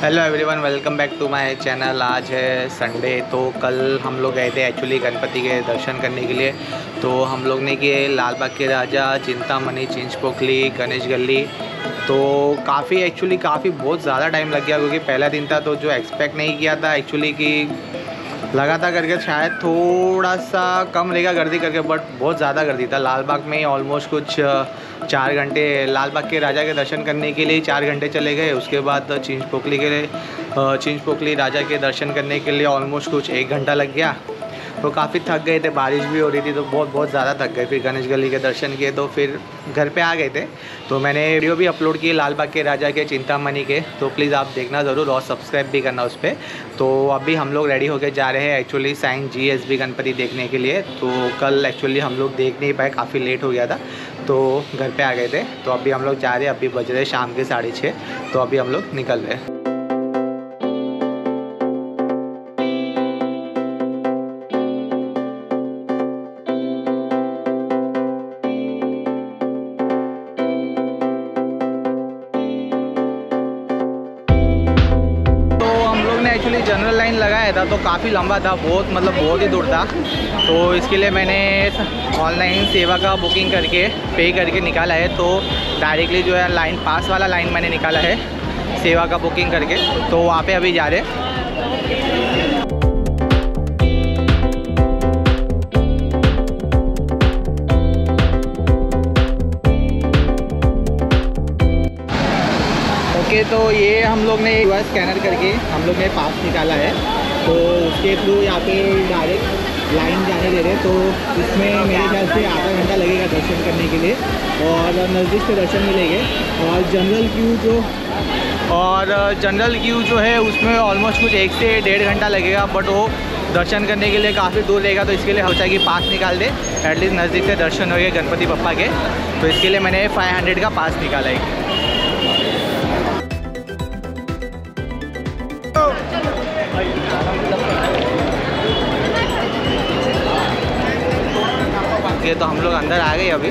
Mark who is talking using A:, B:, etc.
A: Hello everyone welcome back to my channel आज है Sunday तो कल हम लोग गए थे एक्चुअली गणपति के दर्शन करने के लिए। तो हम लोग ने किए लाल बाग के राजा चिंतामणि चिंचपोखली गणेश गली। तो काफ़ी एक्चुअली काफ़ी बहुत ज़्यादा टाइम लग गया, क्योंकि पहला दिन था तो जो एक्सपेक्ट नहीं किया था एक्चुअली कि लगा था करके शायद थोड़ा सा कम रहेगा गर्दी करके बट बहुत ज़्यादा गर्दी था। लालबाग में ऑलमोस्ट कुछ चार घंटे, लालबाग के राजा के दर्शन करने के लिए चार घंटे चले गए। उसके बाद चिंच पोखली के पोखली राजा के दर्शन करने के लिए ऑलमोस्ट कुछ एक घंटा लग गया। तो काफ़ी थक गए थे, बारिश भी हो रही थी तो बहुत बहुत ज़्यादा थक गए। फिर गणेश गली के दर्शन किए तो फिर घर पे आ गए थे। तो मैंने वीडियो भी अपलोड की लाल बाग के राजा के, चिंतामणि के। तो प्लीज़ आप देखना ज़रूर और सब्सक्राइब भी करना उस पर तो अभी हम लोग रेडी होकर जा रहे हैं actually Sion G S Ganpati देखने के लिए। तो कल एक्चुअली हम लोग देख नहीं पाए, काफ़ी लेट हो गया था। तो घर पर आ गए थे। तो अभी हम लोग जा रहे हैं, अभी बज रहे शाम के साढ़े तो अभी हम लोग निकल रहे हैं। तो काफ़ी लंबा था, बहुत मतलब बहुत ही दूर था। तो इसके लिए मैंने ऑनलाइन सेवा का बुकिंग करके पे करके निकाला है। तो डायरेक्टली जो है लाइन पास वाला लाइन मैंने निकाला है, सेवा का बुकिंग करके। तो वहाँ पे अभी जा रहे ओके तो ये हम लोग ने स्कैनर करके, हम लोग ने पास निकाला है। तो उसके थ्रू यहाँ पे डायरेक्ट लाइन जाने दे रहे तो इसमें मेरे ख्याल से आधा घंटा लगेगा दर्शन करने के लिए। और नज़दीक से दर्शन मिलेंगे। और जनरल क्यू जो और जनरल क्यू जो है, उसमें ऑलमोस्ट कुछ एक से डेढ़ घंटा लगेगा बट वो दर्शन करने के लिए काफ़ी दूर रहेगा तो इसके लिए हो कि पास निकाल दे। एटलीस्ट नज़दीक से दर्शन हो गए गणपति पप्पा के। तो इसके लिए मैंने 500 का पास निकाला है तो हम लोग अंदर आ गए अभी।